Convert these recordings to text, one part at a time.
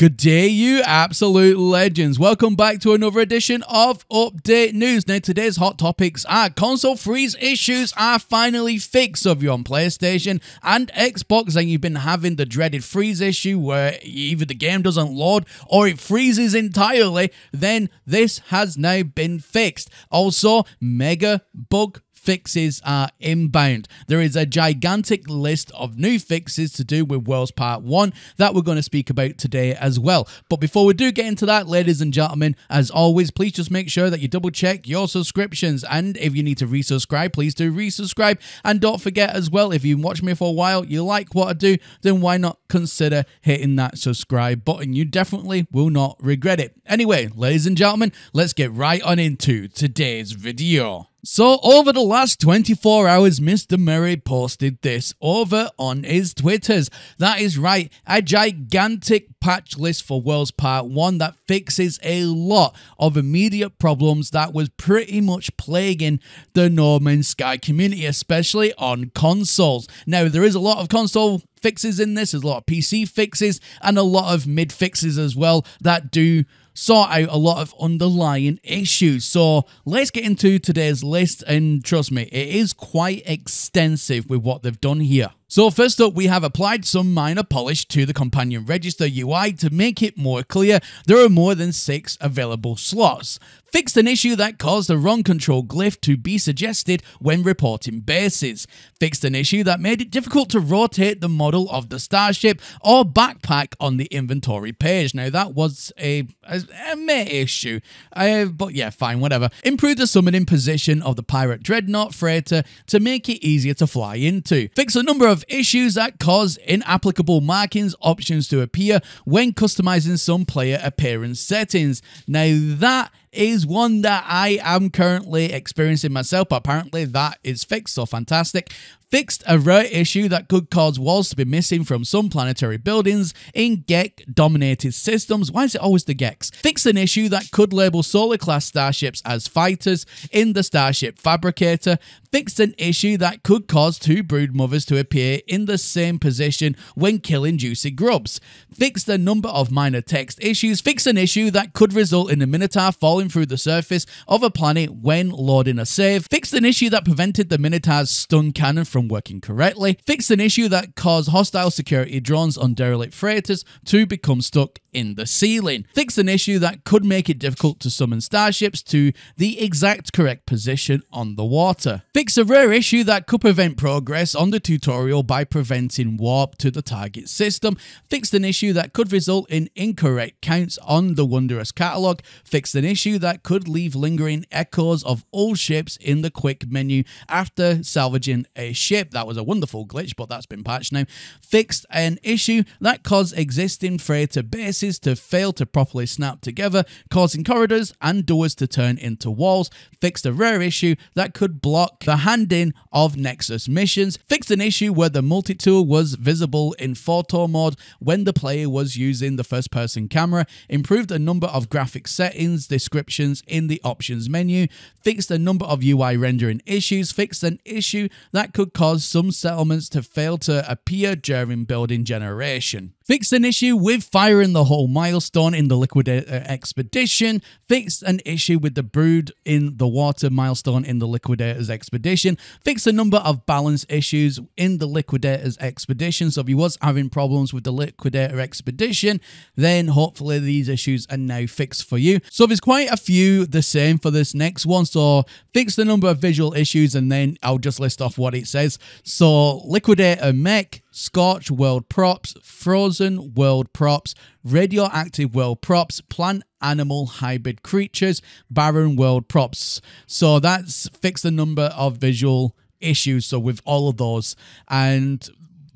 Good day, you absolute legends. Welcome back to another edition of Update News. Now, today's hot topics are console freeze issues are finally fixed. So, if you're on PlayStation and Xbox and you've been having the dreaded freeze issue where either the game doesn't load or it freezes entirely, then this has now been fixed. Also, mega bug fixes are inbound. There is a gigantic list of new fixes to do with Worlds Part 1 that we're going to speak about today as well. But before we do get into that, ladies and gentlemen, as always, please just make sure that you double check your subscriptions. And if you need to resubscribe, please do resubscribe. And don't forget as well, if you've watched me for a while, you like what I do, then why not consider hitting that subscribe button? You definitely will not regret it. Anyway, ladies and gentlemen, let's get right on into today's video. So, over the last 24 hours, Mr. Murray posted this over on his Twitters. That is right, a gigantic patch list for Worlds Part 1 that fixes a lot of immediate problems that was pretty much plaguing the No Man's Sky community, especially on consoles. Now, there is a lot of console fixes in this, there's a lot of PC fixes, and a lot of mid fixes as well that do sort out a lot of underlying issues. So let's get into today's list, and trust me, it is quite extensive with what they've done here. So first up, we have applied some minor polish to the companion register UI to make it more clear there are more than six available slots. Fixed an issue that caused a wrong control glyph to be suggested when reporting bases. Fixed an issue that made it difficult to rotate the model of the starship or backpack on the inventory page. Now that was a, a, a meh issue, uh, but yeah, fine, whatever. Improved the summoning position of the pirate dreadnought freighter to make it easier to fly into. Fixed a number of of issues that cause inapplicable markings options to appear when customizing some player appearance settings. Now, that is one that I am currently experiencing myself, but apparently that is fixed, so fantastic fixed a rare issue that could cause walls to be missing from some planetary buildings in Gek dominated systems. Why is it always the Geks? Fixed an issue that could label solar class starships as fighters in the Starship Fabricator. Fixed an issue that could cause two brood mothers to appear in the same position when killing juicy grubs. Fixed a number of minor text issues. Fixed an issue that could result in a Minotaur falling through the surface of a planet when loading a save. Fixed an issue that prevented the Minotaur's stun cannon from from working correctly, fixed an issue that caused hostile security drones on derelict freighters to become stuck in the ceiling, fixed an issue that could make it difficult to summon starships to the exact correct position on the water, fixed a rare issue that could prevent progress on the tutorial by preventing warp to the target system, fixed an issue that could result in incorrect counts on the Wondrous catalogue, fixed an issue that could leave lingering echoes of old ships in the quick menu after salvaging a ship. That was a wonderful glitch, but that's been patched now. Fixed an issue that caused existing freighter bases to fail to properly snap together, causing corridors and doors to turn into walls. Fixed a rare issue that could block the handing of Nexus missions. Fixed an issue where the multi-tool was visible in photo mode when the player was using the first person camera. Improved a number of graphic settings, descriptions in the options menu. Fixed a number of UI rendering issues. Fixed an issue that could cause some settlements to fail to appear during building generation. Fixed an issue with firing the whole milestone in the Liquidator uh, uh, expedition. Fix an issue with the brood in the water milestone in the Liquidator's uh, expedition. Fix a number of balance issues in the Liquidator's expedition. So if he was having problems with the Liquidator expedition, then hopefully these issues are now fixed for you. So there's quite a few the same for this next one. So fix the number of visual issues and then I'll just list off what it says. So Liquidator mech Scorch World Props, Frozen World Props, Radioactive World Props, Plant Animal Hybrid Creatures, Barren World Props. So that's fixed the number of visual issues. So with all of those, and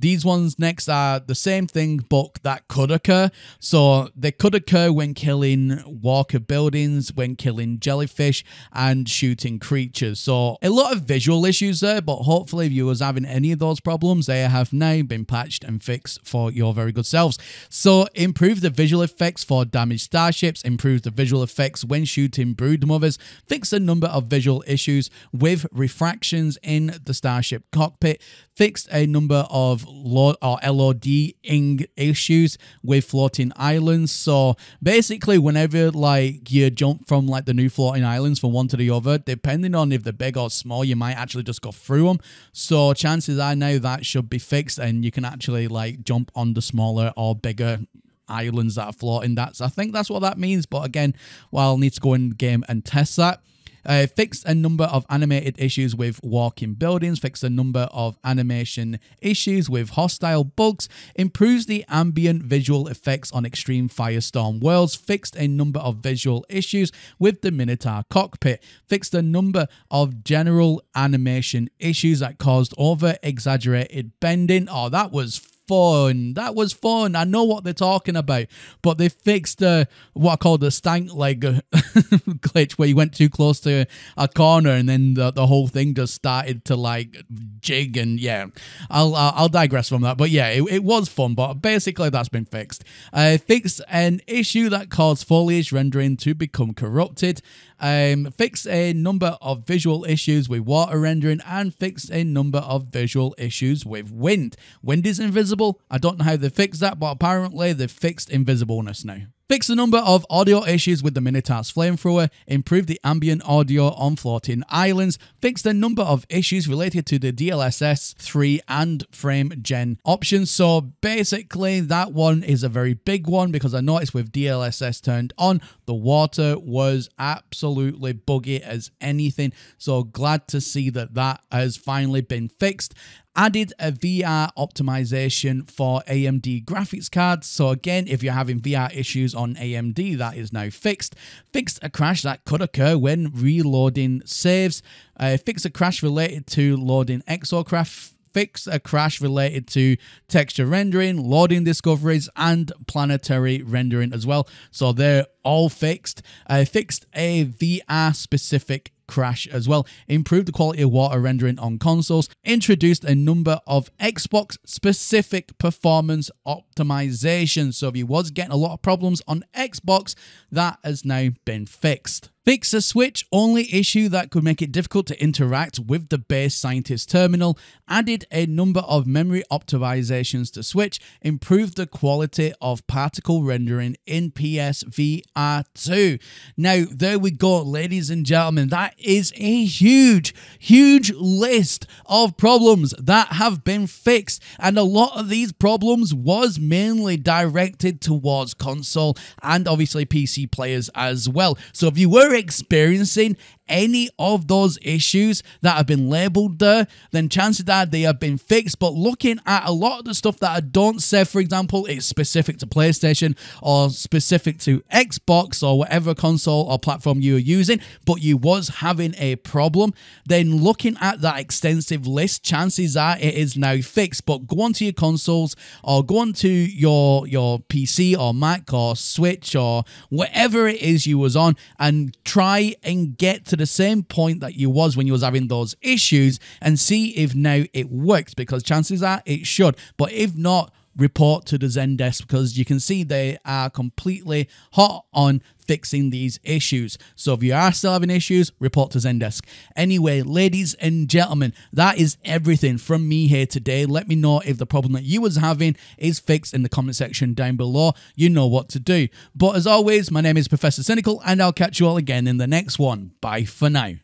these ones next are the same thing, but that could occur. So they could occur when killing walker buildings, when killing jellyfish, and shooting creatures. So a lot of visual issues there, but hopefully if you was having any of those problems, they have now been patched and fixed for your very good selves. So improve the visual effects for damaged starships, improve the visual effects when shooting brood mothers, fix a number of visual issues with refractions in the starship cockpit, fixed a number of lo- uh, or LODing issues with floating islands. So basically, whenever like you jump from like the new floating islands from one to the other, depending on if they're big or small, you might actually just go through them. So chances are now that should be fixed, and you can actually like jump on the smaller or bigger islands that are floating. That's I think that's what that means. But again, well, I'll need to go in the game and test that. Uh, fixed a number of animated issues with walking buildings, fixed a number of animation issues with hostile bugs, improves the ambient visual effects on extreme firestorm worlds, fixed a number of visual issues with the Minotaur cockpit, fixed a number of general animation issues that caused over exaggerated bending. Oh, that was fun. That was fun. I know what they're talking about. But they fixed uh, what I call the stank leg glitch where you went too close to a corner and then the, the whole thing just started to like jig and yeah. I'll I'll, I'll digress from that. But yeah, it, it was fun. But basically that's been fixed. Uh, fixed an issue that caused foliage rendering to become corrupted. Um, fixed a number of visual issues with water rendering and fixed a number of visual issues with wind. Wind is invisible. I don't know how they fixed that, but apparently they've fixed invisibleness now. Fix the number of audio issues with the Minotaur's flamethrower, improve the ambient audio on floating islands, fix the number of issues related to the DLSS 3 and frame gen options. So basically, that one is a very big one because I noticed with DLSS turned on, the water was absolutely buggy as anything. So glad to see that that has finally been fixed added a VR optimization for AMD graphics cards. So again, if you're having VR issues on AMD, that is now fixed. Fixed a crash that could occur when reloading saves. Uh, fixed a crash related to loading Exocraft fix a crash related to texture rendering, loading discoveries, and planetary rendering as well. So they're all fixed. Uh, fixed a VR specific crash as well, improved the quality of water rendering on consoles, introduced a number of Xbox specific performance optimizations. So if you was getting a lot of problems on Xbox, that has now been fixed. Fix a Switch only issue that could make it difficult to interact with the base scientist terminal, added a number of memory optimizations to Switch, improved the quality of particle rendering in PSVR 2. Now, there we go, ladies and gentlemen. That is a huge, huge list of problems that have been fixed, and a lot of these problems was mainly directed towards console and obviously PC players as well. So if you were experiencing any of those issues that have been labeled there, then chances are they have been fixed. But looking at a lot of the stuff that I don't say, for example, it's specific to PlayStation or specific to Xbox or whatever console or platform you're using, but you was having a problem, then looking at that extensive list, chances are it is now fixed. But go onto your consoles or go onto your your PC or Mac or Switch or whatever it is you was on and try and get to the same point that you was when you was having those issues and see if now it works because chances are it should. But if not, report to the Zendesk because you can see they are completely hot on fixing these issues. So if you are still having issues, report to Zendesk. Anyway, ladies and gentlemen, that is everything from me here today. Let me know if the problem that you was having is fixed in the comment section down below. You know what to do. But as always, my name is Professor Cynical and I'll catch you all again in the next one. Bye for now.